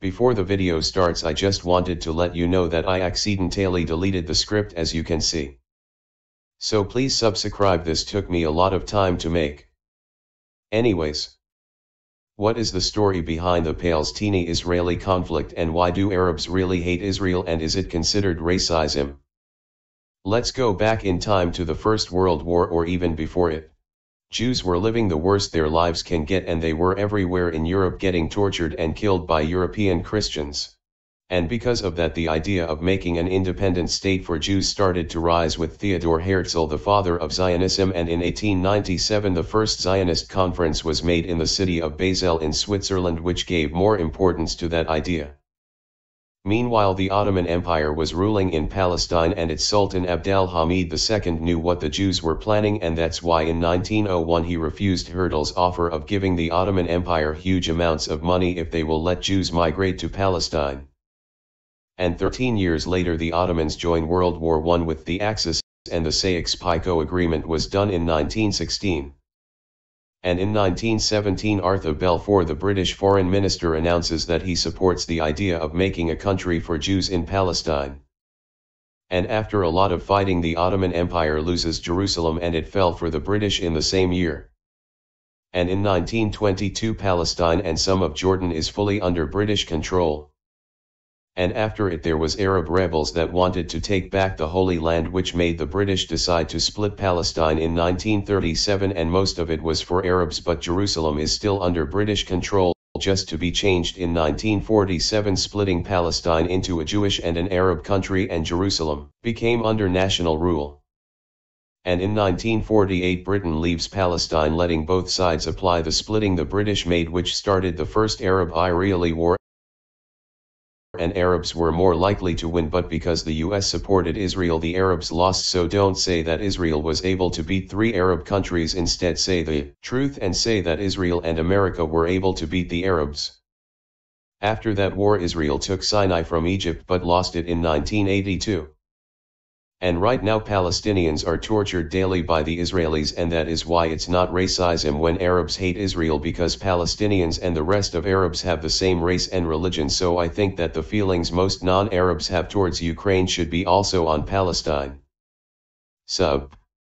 Before the video starts I just wanted to let you know that I accidentally deleted the script as you can see. So please subscribe this took me a lot of time to make. Anyways. What is the story behind the Palestini-Israeli conflict and why do Arabs really hate Israel and is it considered racism? Let's go back in time to the First World War or even before it. Jews were living the worst their lives can get and they were everywhere in Europe getting tortured and killed by European Christians. And because of that the idea of making an independent state for Jews started to rise with Theodor Herzl the father of Zionism and in 1897 the first Zionist conference was made in the city of Basel in Switzerland which gave more importance to that idea. Meanwhile the Ottoman Empire was ruling in Palestine and its Sultan Abdel-Hamid II knew what the Jews were planning and that's why in 1901 he refused Herzl's offer of giving the Ottoman Empire huge amounts of money if they will let Jews migrate to Palestine. And 13 years later the Ottomans joined World War I with the Axis, and the Sykes-Picot Agreement was done in 1916 and in 1917 Arthur Balfour the British foreign minister announces that he supports the idea of making a country for Jews in Palestine. And after a lot of fighting the Ottoman Empire loses Jerusalem and it fell for the British in the same year. And in 1922 Palestine and some of Jordan is fully under British control and after it there was Arab rebels that wanted to take back the Holy Land which made the British decide to split Palestine in 1937 and most of it was for Arabs but Jerusalem is still under British control just to be changed in 1947 splitting Palestine into a Jewish and an Arab country and Jerusalem became under national rule. And in 1948 Britain leaves Palestine letting both sides apply the splitting the British made which started the first Arab-Israeli war and Arabs were more likely to win but because the US supported Israel the Arabs lost so don't say that Israel was able to beat three Arab countries instead say the truth and say that Israel and America were able to beat the Arabs. After that war Israel took Sinai from Egypt but lost it in 1982. And right now Palestinians are tortured daily by the Israelis and that is why it's not racism when Arabs hate Israel because Palestinians and the rest of Arabs have the same race and religion so I think that the feelings most non-Arabs have towards Ukraine should be also on Palestine. Sub